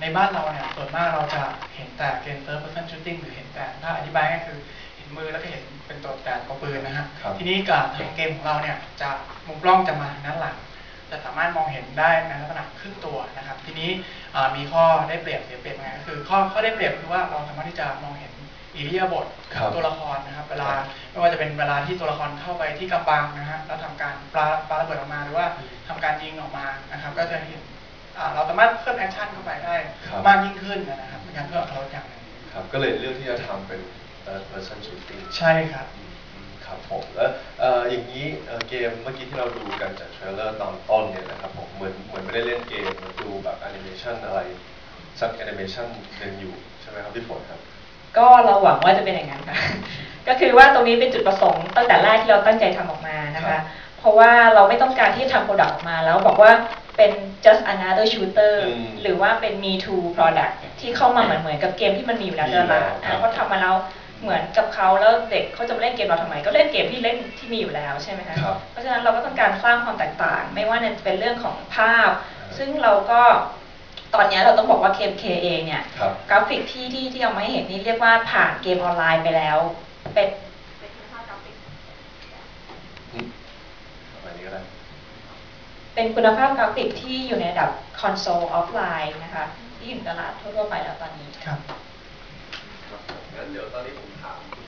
ในบ้านเราเนี่ยส่วนมากเราจะเห็นแต่เกม third person shooting หรือเห็นแต่ถ้าอธิบายง่ายคือเห็นมือแล้วก็เห็นเป็นตัวแต่ตัวปืนนะฮะครับ ทีนี้กับทางเกมของเราเนี่ยจะมุมกล้องจะมาทางด้านหลัง จะสามารถมองเห็นได้ในลักษณะครึ่งตัวนะครับ ทีนี้อ่ามีข้อได้เปรียบเสียเปรียบยังไงก็คือข้อข้อได้เปรียบคือว่าเราสามารถที่จะมองเห็นอิริยาบถครับ ตัวละครนะครับ เวลาไม่ว่าจะเป็นเวลาที่ตัวละครเข้าไปที่กำบังนะฮะแล้วทำการปลาปลาระเบิดออกมาหรือว่าทำการยิงออกมานะครับ ก็จะเห็นอ่าเราสามารถเพิ่มแอคชั่นเข้าไปได้ ครับ มากยิ่งขึ้นนะครับเป็นการเพิ่มอรรถรสอย่างหนึ่งครับ ก็เลยเลือกที่จะทำเป็น third person shooting ใช่ครับ อืมครับผมแล้วเอ่ออย่างนี้เอ่อเกมเมื่อกี้ที่เราดูกันจาก trailer ตอนต้นเนี่ยนะครับผมเหมือนเหมือนไม่ได้เล่นเกมเหมือนดูแบบแอนิเมชันอะไรสักแอนิเมชันหนึ่งอยู่ใช่ไหมครับพี่ฝนครับ ก็เราหวังว่าจะเป็นอย่างนั้นค่ะ ก็คือว่าตรงนี้เป็นจุดประสงค์ตั้งแต่แรกที่เราตั้งใจทำออกมานะคะครัคะ บเพราะว่าเราไม่ต้องการที่จะทำ product ออกมาแล้วบอกว่า เป็น just another shooter อืมหรือว่าเป็น me too product ที่เข้ามาเหมือนเหมือนกับเกมที่มันมีอยู่แล้วมีในตลาดแล้วครับอะเพราะทำมาแล้วเหมือนกับเขาแล้วเด็กเขาจะมาเล่นเกมเราทำไม ก็เล่นเกมที่เล่นที่มีอยู่แล้วใช่ไหมคะครับ เพราะฉะนั้นเราก็ต้องการสร้างความแตกต่าง ไม่ว่าจะเป็นเรื่องของภาพอ่าซึ่งเราก็ตอนนี้เราต้องบอกว่า KMK เองเนี่ย ครับ กราฟิกที่ที่ที่เอามาให้เห็นนี่เรียกว่าผ่านเกมออนไลน์ไปแล้ว เป็นเป็นคุณภาพกราฟิกอืมประมาณนี้ก็ได้ เป็นคุณภาพกราฟิกที่อยู่ในระดับคอนโซลออฟไลน์นะคะที่อยู่ตลาดทั่วๆไปแล้วตอนนี้ครับ